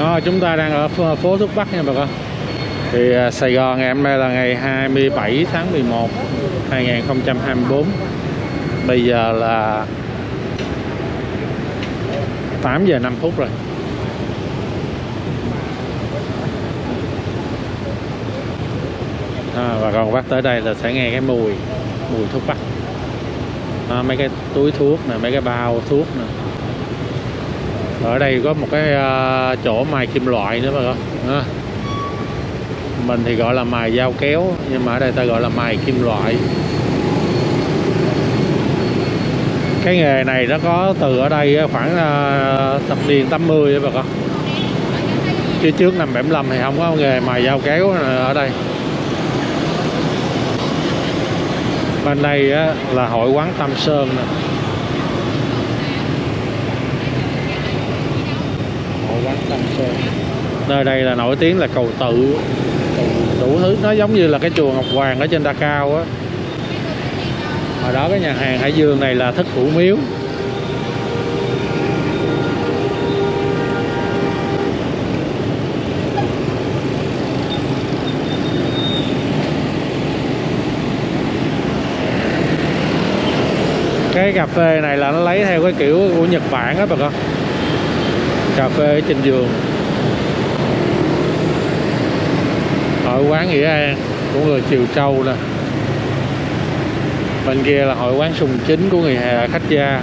Đó, chúng ta đang ở phố thuốc Bắc nha bà con. Thì à, Sài Gòn ngày hôm nay là ngày 27 tháng 11 2024 bây giờ là 8 giờ 5 phút rồi. À, bà con bắt tới đây là sẽ nghe cái mùi mùi thuốc bắc. À, mấy cái túi thuốc nè mấy cái bao thuốc nè ở đây có một cái ờ, chỗ mài kim loại nữa bà con. À. mình thì gọi là mài dao kéo, nhưng mà ở đây ta gọi là mài kim loại. Cái nghề này nó có từ ở đây khoảng ờ, thập niên 80 mươi bà con. Chứ trước năm 75 thì không có nghề mài dao kéo ở đây. Bên đây là hội quán Tam Sơn nè hội quán Tam Sơn nơi đây là nổi tiếng là cầu tự. Đủ thứ, nó giống như là cái chùa Ngọc Hoàng ở trên Đa Cao á. Hồi đó cái nhà hàng Hải Dương này là thất thủ miếu. Cái cà phê này là nó lấy theo cái kiểu của Nhật Bản á bà con cà phê trên giường. Hội quán Nghĩa An của người Triều Châu nè. Bên kia là hội quán Sùng Chính của người Hà khách gia.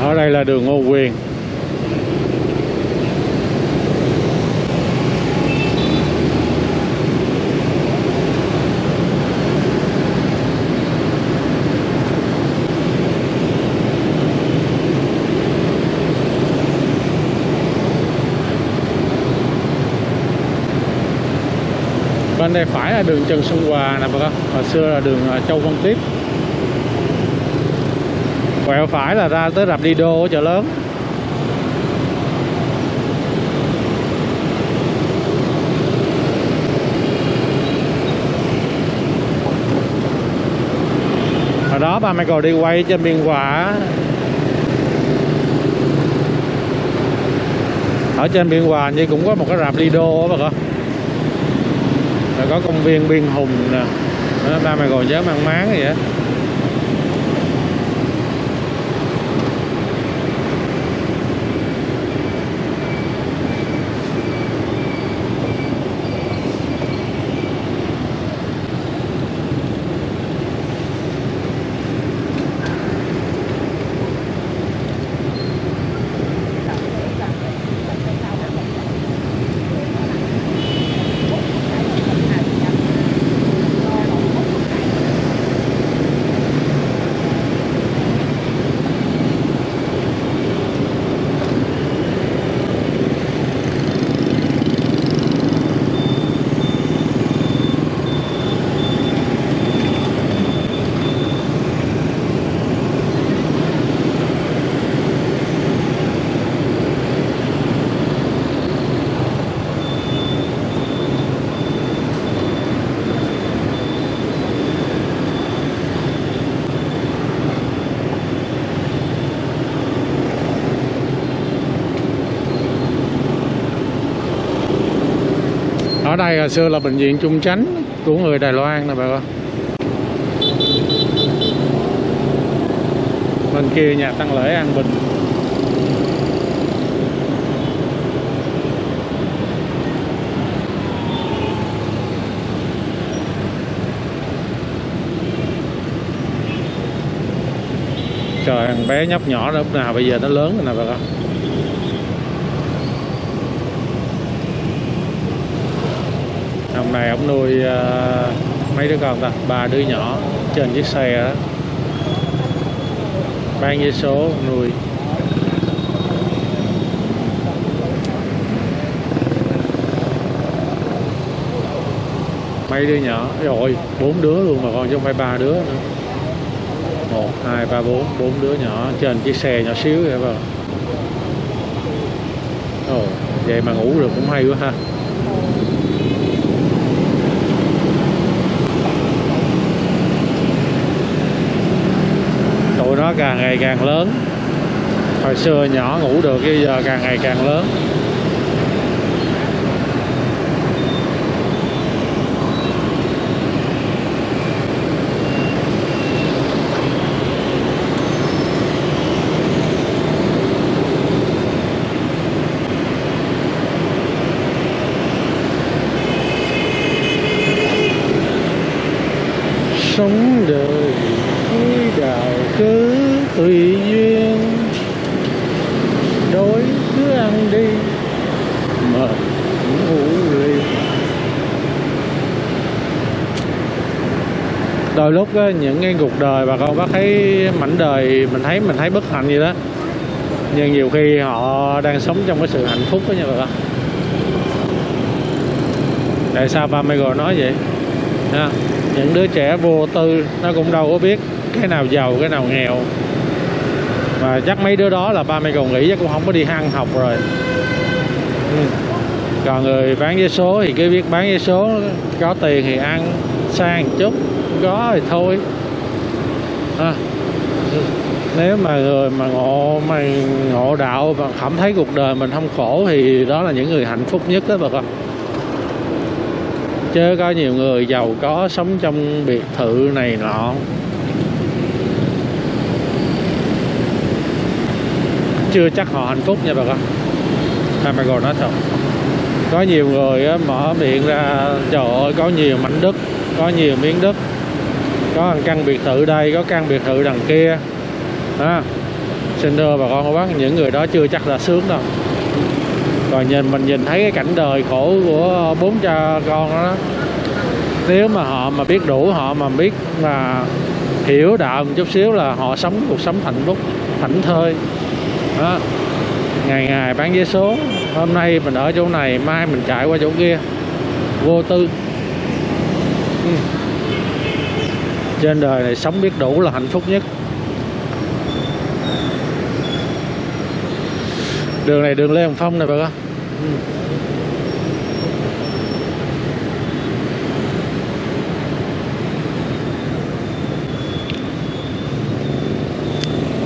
Ở đây là đường Ngô Quyền. Bên đây phải là đường Trần Xuân Hòa nè bà con. Hồi xưa là đường à, Châu Văn Tiếp quẹo phải là ra tới rạp Lido ở chợ lớn. Hồi đó ba Michael đi quay trên biên hòa ở trên biên hòa như cũng có một cái rạp Lido á bà con. Rồi có công viên biên hùng nè. Ba mày còn nhớ mang máng gì á đây hồi xưa là bệnh viện Trung Chánh của người Đài Loan nè bà con. Bên kia nhà tăng lễ An Bình. Trời, thằng bé nhóc nhỏ lúc nào bây giờ nó lớn rồi nè bà con. Này ông nuôi uh, mấy đứa con ta? Ba đứa nhỏ trên chiếc xe đó. Bao nhiêu số nuôi. Mấy đứa nhỏ rồi bốn đứa luôn mà còn chứ không phải ba đứa nữa. Một hai ba bốn bốn đứa nhỏ trên chiếc xe nhỏ xíu vậy bà ồ vậy mà ngủ được cũng hay quá ha. Nó càng ngày càng lớn hồi xưa nhỏ ngủ được, bây giờ càng ngày càng lớn sống đời với đạo cơ tùy duyên đói cứ ăn đi mệt cũng ngủ liền. Đôi lúc á, những cái cuộc đời bà con bác thấy mảnh đời mình thấy mình thấy bất hạnh gì đó. Nhưng nhiều khi họ đang sống trong cái sự hạnh phúc đó nha bà con. Tại sao ba Michael nói vậy? Ha những đứa trẻ vô tư nó cũng đâu có biết cái nào giàu cái nào nghèo và chắc mấy đứa đó là ba mẹ còn nghĩ chắc cũng không có đi ăn học rồi ừ. còn người bán vé số thì cứ biết bán vé số, có tiền thì ăn, sang chút, có thì thôi à. nếu mà người mà ngộ mà ngộ đạo và cảm thấy cuộc đời mình không khổ thì đó là những người hạnh phúc nhất đó bà con chứ có nhiều người giàu có sống trong biệt thự này nọ chưa chắc họ hạnh phúc nha bà con. Hai mày còn nói thật. Có nhiều người á, mở miệng ra trời ơi có nhiều mảnh đất có nhiều miếng đất. Có căn biệt thự đây có căn biệt thự đằng kia. À, xin thưa bà con cô bác những người đó chưa chắc là sướng đâu. Còn nhìn mình nhìn thấy cái cảnh đời khổ của bốn cha con đó nếu mà họ mà biết đủ họ mà biết mà hiểu đạo một chút xíu là họ sống cuộc sống hạnh phúc thảnh thơi đó. Ngày ngày bán vé số. Hôm nay mình ở chỗ này, mai mình chạy qua chỗ kia. Vô tư. Ừ. trên đời này sống biết đủ là hạnh phúc nhất. Đường này đường Lê Hồng Phong này bà con. Ừ.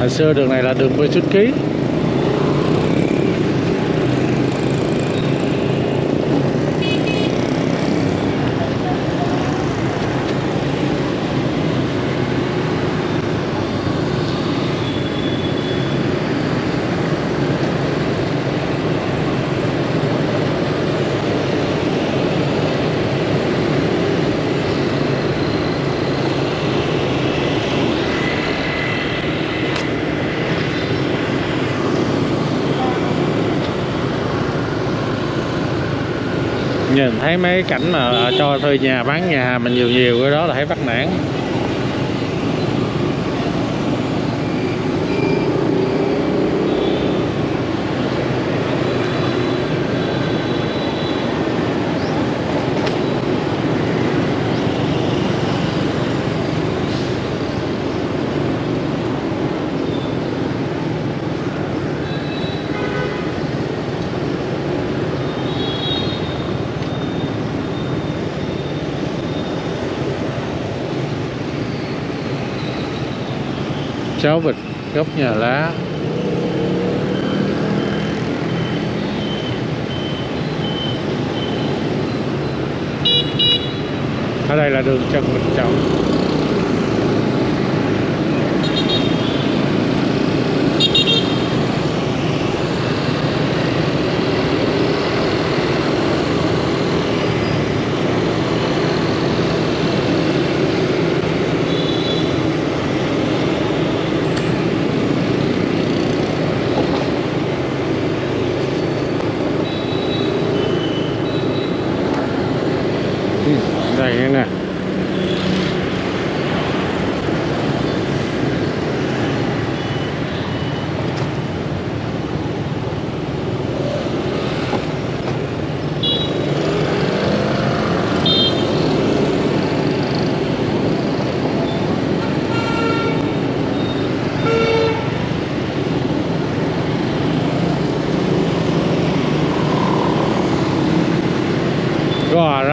hồi xưa đường này là đường Bùi Xuất Ký nhìn thấy mấy cảnh mà ờ, cho thuê nhà, bán nhà, mình nhiều nhiều, cái đó là thấy bắt nản. góc nhà lá. Ở đây là đường Trần Bình Trọng.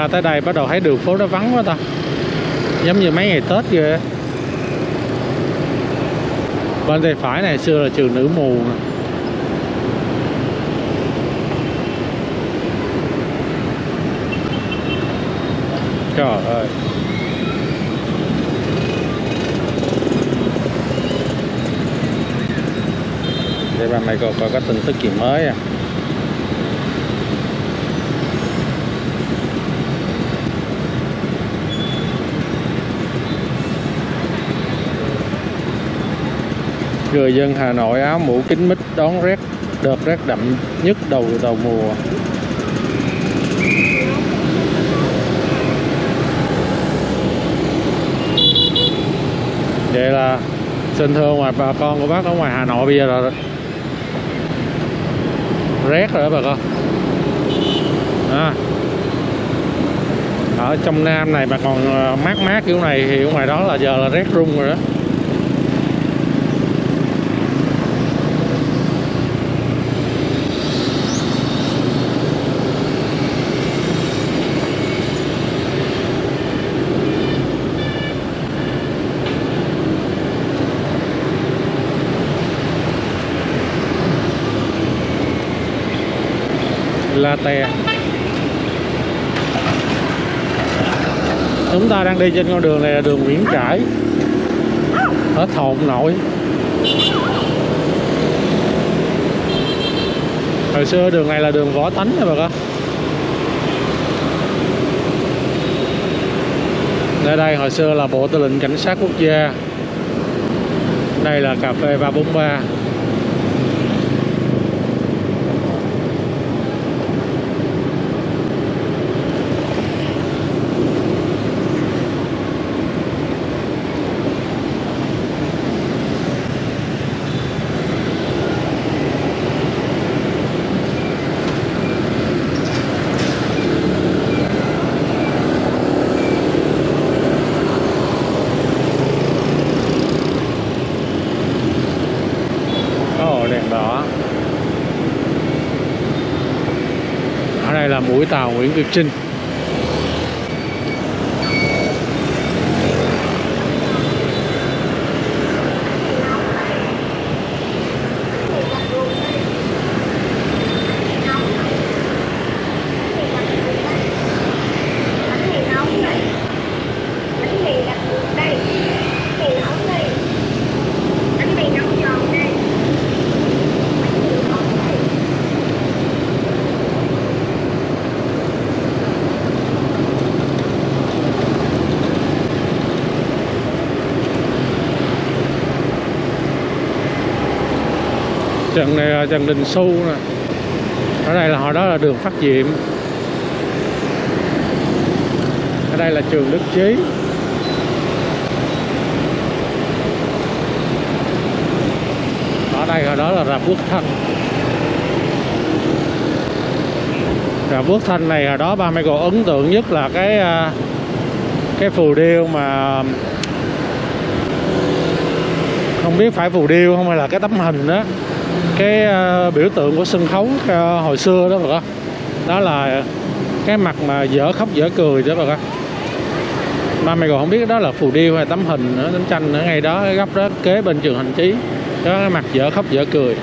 Ra tới đây bắt đầu thấy đường phố nó vắng quá ta. Giống như mấy ngày Tết vậy. Bên tay phải này, xưa là trường nữ mù nè. Trời ơi. Để bà mày coi coi có tin tức gì mới à. Người dân Hà Nội áo mũ kính mít đón rét, đợt rét đậm nhất đầu đầu mùa. Vậy là xin thưa ngoài bà con của bác ở ngoài Hà Nội bây giờ là rét rồi đó bà con. À. Ở trong Nam này mà còn ờ, mát mát kiểu này thì ở ngoài đó là giờ là rét rung rồi đó. Latte. Chúng ta đang đi trên con đường này là đường Nguyễn Trãi. Ở Thộn Nội. Hồi xưa đường này là đường Võ Tánh nha bà con. Nơi đây hồi xưa là Bộ Tư lệnh Cảnh sát Quốc gia. Đây là cà phê 343 15 Trần này là Trần Đình Xu nè. Ở đây là hồi đó là đường Phát Diệm Ở đây là trường Đức Chí. Ở đây hồi đó là rạp Quốc Thanh. Rạp Quốc Thanh này hồi đó ba Michael ấn tượng nhất là cái à, cái phù điêu mà, không biết phải phù điêu không hay là cái tấm hình đó cái ờ, biểu tượng của sân khấu ờ, hồi xưa đó bà con. Đó là cái mặt mà dở khóc dở cười đó bà con. Ba mày còn không biết đó là phù điêu hay tấm hình nữa, tấm tranh ở ngay đó, cái góc đó, kế bên trường hành trí, đó, cái mặt dở khóc dở cười.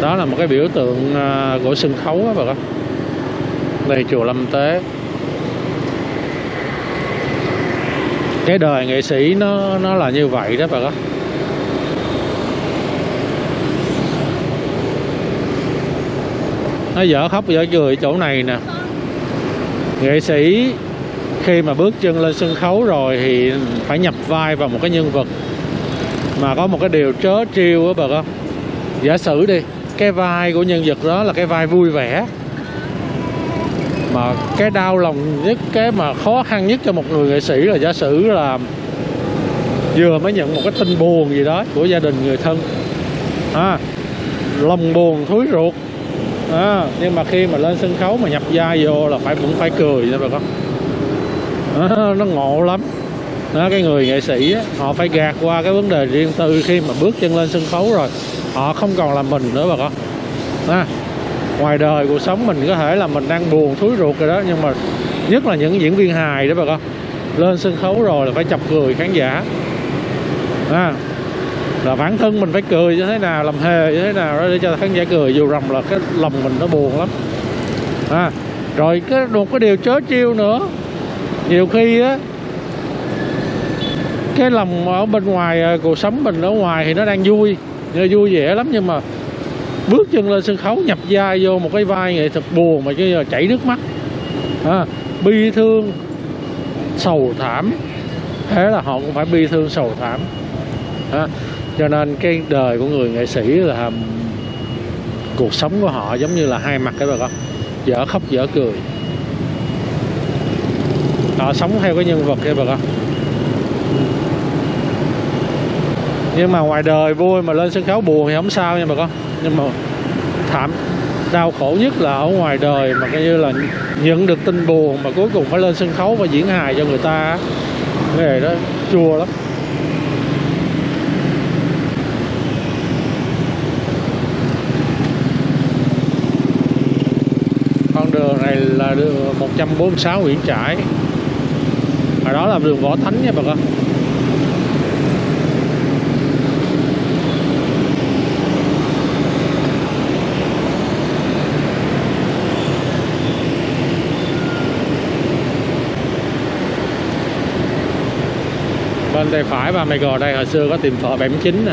Đó là một cái biểu tượng ờ, của sân khấu đó bà con. Đây chùa Lâm Tế. Cái đời nghệ sĩ nó nó là như vậy đó bà con. Nó dở khóc dở cười chỗ này nè. Nghệ sĩ khi mà bước chân lên sân khấu rồi thì phải nhập vai vào một cái nhân vật mà có một cái điều trớ trêu á bà con. Giả sử đi cái vai của nhân vật đó là cái vai vui vẻ. Mà cái đau lòng nhất cái mà khó khăn nhất cho một người nghệ sĩ là giả sử là vừa mới nhận một cái tin buồn gì đó của gia đình người thân. À, lòng buồn thúi ruột à, nhưng mà khi mà lên sân khấu mà nhập vai vô là phải cũng phải cười nha bà con. À, nó ngộ lắm. Đó, cái người nghệ sĩ á, họ phải gạt qua cái vấn đề riêng tư khi mà bước chân lên sân khấu rồi. Họ không còn là mình nữa bà con. À, ngoài đời cuộc sống mình có thể là mình đang buồn thúi ruột rồi đó nhưng mà nhất là những diễn viên hài đó bà con. Lên sân khấu rồi là phải chọc cười khán giả. À, là bản thân mình phải cười như thế nào làm hề như thế nào đó để cho khán giả cười dù rằng là cái lòng mình nó buồn lắm. À, rồi cái một cái điều chớ chiêu nữa. Nhiều khi á cái lòng ở bên ngoài à, cuộc sống mình ở ngoài thì nó đang vui vui vẻ lắm nhưng mà bước chân lên sân khấu nhập vai vô một cái vai nghệ thuật buồn mà chứ à, chảy nước mắt. À, bi thương sầu thảm. Thế là họ cũng phải bi thương sầu thảm. À, cho nên cái đời của người nghệ sĩ là cuộc sống của họ giống như là hai mặt các bà con dở khóc, dở cười. Họ sống theo cái nhân vật các bà con nhưng mà ngoài đời vui mà lên sân khấu buồn thì không sao nha bà con. Nhưng mà thảm, đau khổ nhất là ở ngoài đời mà coi như là nhận được tin buồn mà cuối cùng phải lên sân khấu và diễn hài cho người ta cái này đó chua lắm con đường này là đường 146 Nguyễn Trãi. Và đó là đường Võ Thánh nha bà con. Bên tay phải ba mày gò đây, hồi xưa có tiệm phở 79 nè.